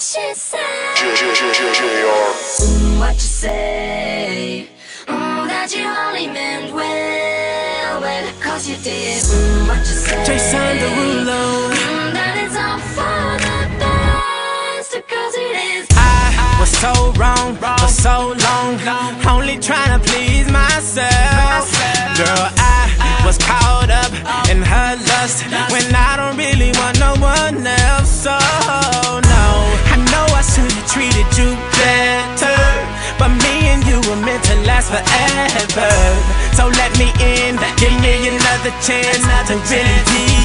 she R. Mm, what you say? Mm, that you only meant well, well, cause you did. Mm, what you say? Jason Derulo. Mm, that it's all for the best, cause it is. I was so wrong for so long, only trying to please myself. Girl, I was caught up in her lust when I don't last forever. So let me in, give me another chance to really be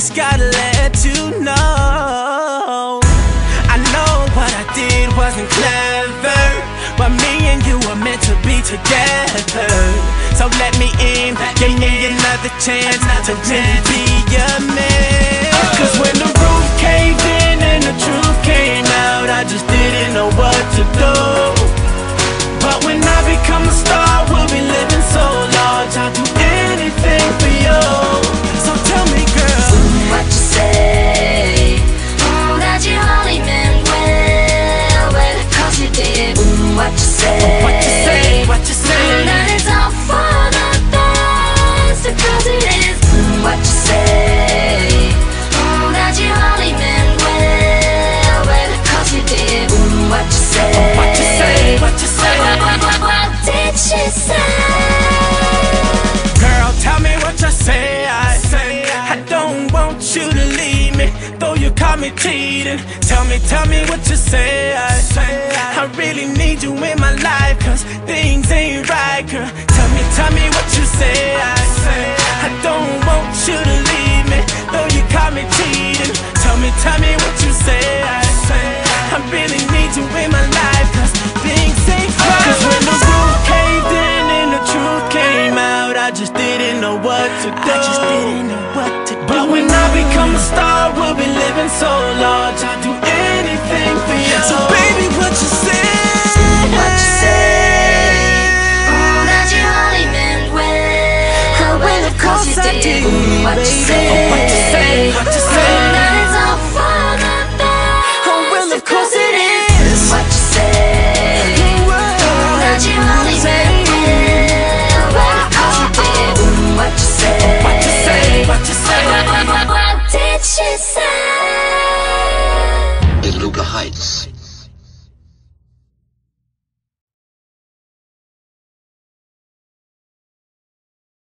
just gotta let you know. I know what I did wasn't clever, but me and you were meant to be together. So let me in, give me another chance to really be caught me cheating. Tell me, tell me what you say. I I really need you in my life, cause things ain't right, girl. Tell me, tell me what you say. I say I don't want you to leave me, though you caught me cheating. Tell me, tell me what you say. I say I really need you in my life, cause things ain't right. Cause when the roof caved in and the truth came out, I just didn't know what to do. I just didn't know so large. I'll do